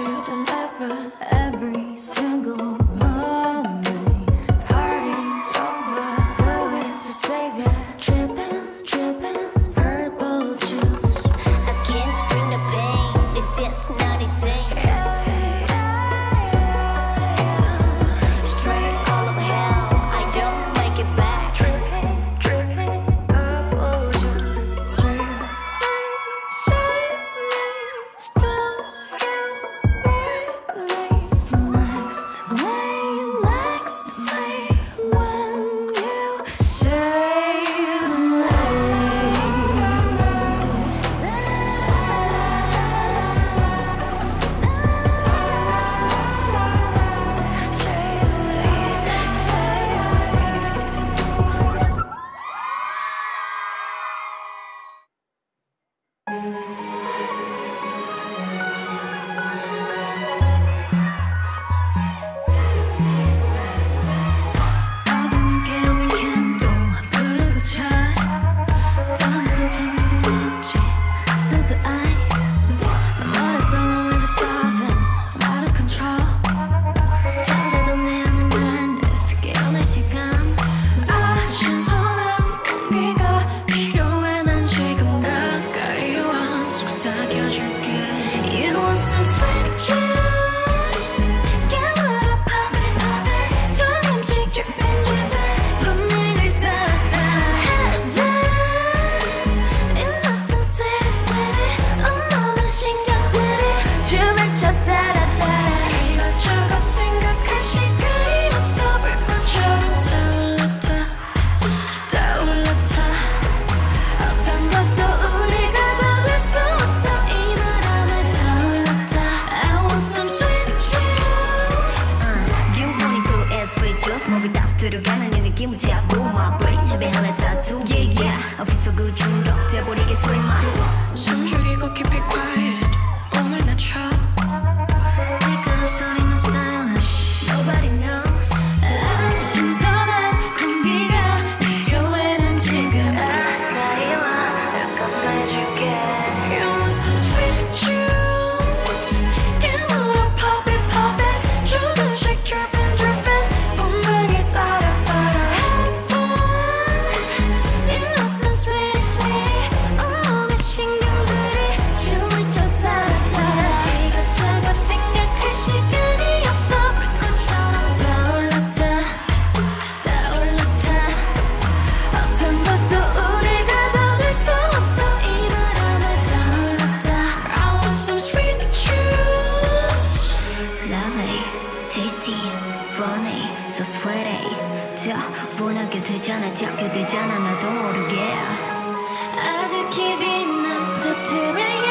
To have ever, ever yeah, yeah. I feel so good, 중독돼버리겠어 임마 숨 죽이고 keep it quiet 몸을 낮춰 funny, so sweaty. 자 원하게 되잖아 작게 되잖아 나도 모르게. 아득히 빛난 저 틈을